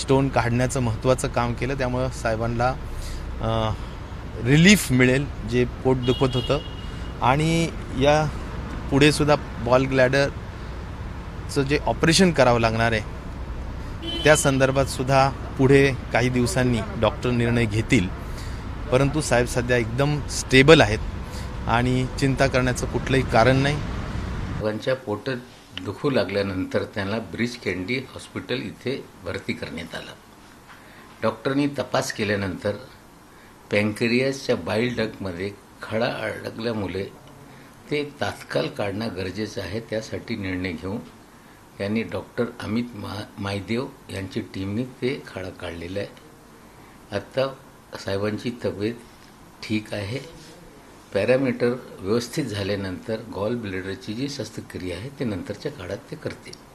Stone काढण्याचं महत्त्वाचं काम केलं त्यामुळं साहेबांना रिलीफ मिळेल जे पोट दुखत होतं. आणि या पुढे सुद्धा बॉल ग्लॅडरचं जे ऑपरेशन करावं लागणार आहे त्या संदर्भात सुद्धा पुढे काही दिवसांनी डॉक्टर निर्णय घेतील. परंतु साहेब सध्या एकदम स्टेबल आहेत आणि चिंता करण्याचं कुठलंही कारण नाही. दोघांच्या पोटात दुखू लागल्यानंतर त्यांना ब्रिज कॅन्डी हॉस्पिटल इथे भरती करण्यात आलं. डॉक्टरनी तपास केल्यानंतर पँकेरियासच्या बाईल डगमध्ये खडा अडकल्यामुळे ते तात्काळ काढणं गरजेचं आहे त्यासाठी निर्णय घेऊन त्यांनी डॉक्टर अमित मा मायदेव यांची टीमने ते खडा काढलेला आहे. आत्ता साहेबांची तब्येत ठीक आहे. पॅरामीटर व्यवस्थित झाल्यानंतर गॉल ब्लेडरची जी शस्त्रक्रिया आहे ते नंतरच्या काळात ते करतील